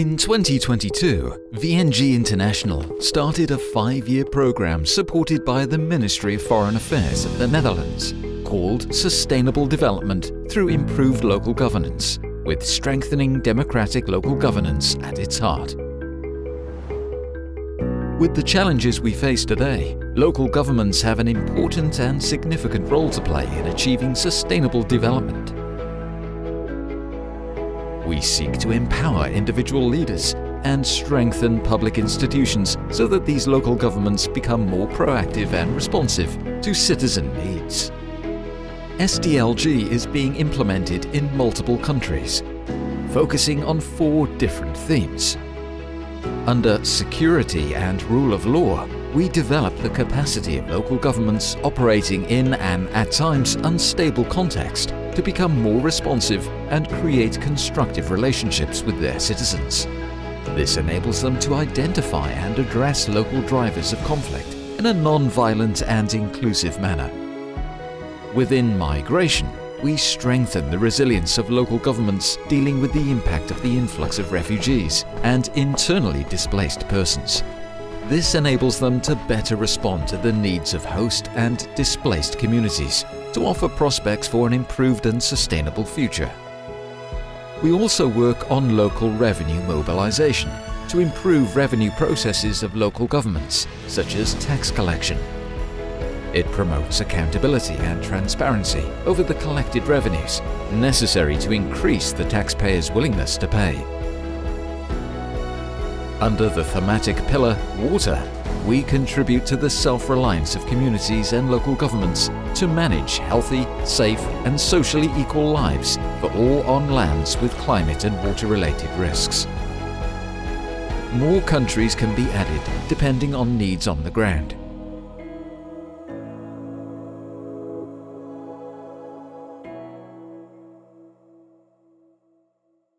In 2022, VNG International started a five-year program supported by the Ministry of Foreign Affairs of the Netherlands called Sustainable Development through Improved Local Governance, with strengthening democratic local governance at its heart. With the challenges we face today, local governments have an important and significant role to play in achieving sustainable development. We seek to empower individual leaders and strengthen public institutions so that these local governments become more proactive and responsive to citizen needs. SDLG is being implemented in multiple countries, focusing on four different themes. Under security and rule of law, we develop the capacity of local governments operating in an at times unstable context to become more responsive and create constructive relationships with their citizens. This enables them to identify and address local drivers of conflict in a non-violent and inclusive manner. Within migration, we strengthen the resilience of local governments dealing with the impact of the influx of refugees and internally displaced persons. This enables them to better respond to the needs of host and displaced communities to offer prospects for an improved and sustainable future. We also work on local revenue mobilization to improve revenue processes of local governments, such as tax collection, it promotes accountability and transparency over the collected revenues necessary to increase the taxpayer's willingness to pay. Under the thematic pillar Water, we contribute to the self-reliance of communities and local governments to manage healthy, safe and socially equal lives for all on lands with climate and water-related risks. More countries can be added depending on needs on the ground.